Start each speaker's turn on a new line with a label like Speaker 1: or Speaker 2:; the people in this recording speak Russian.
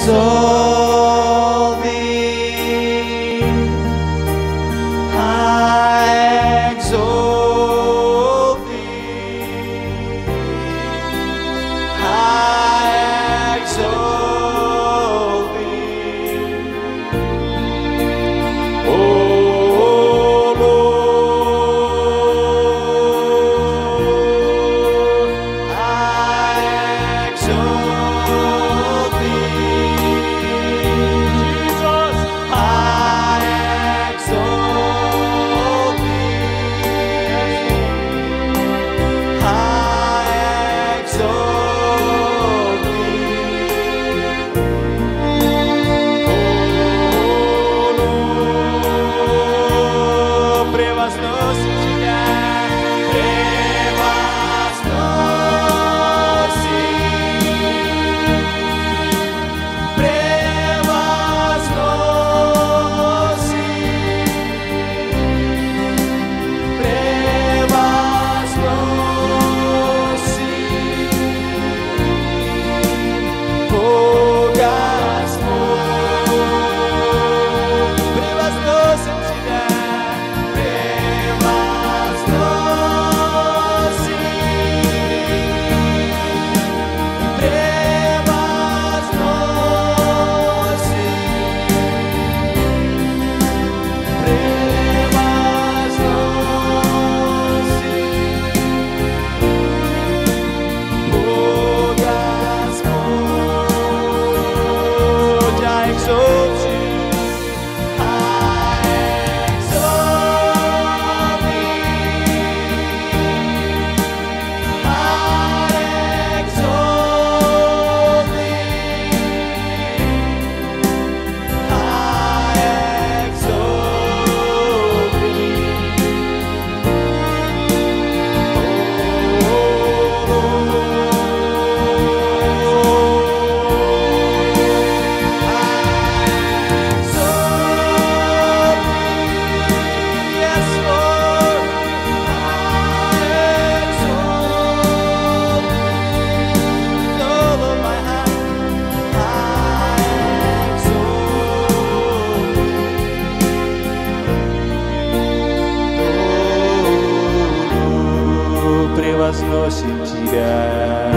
Speaker 1: Só doce de dar. so превозносим Тебя.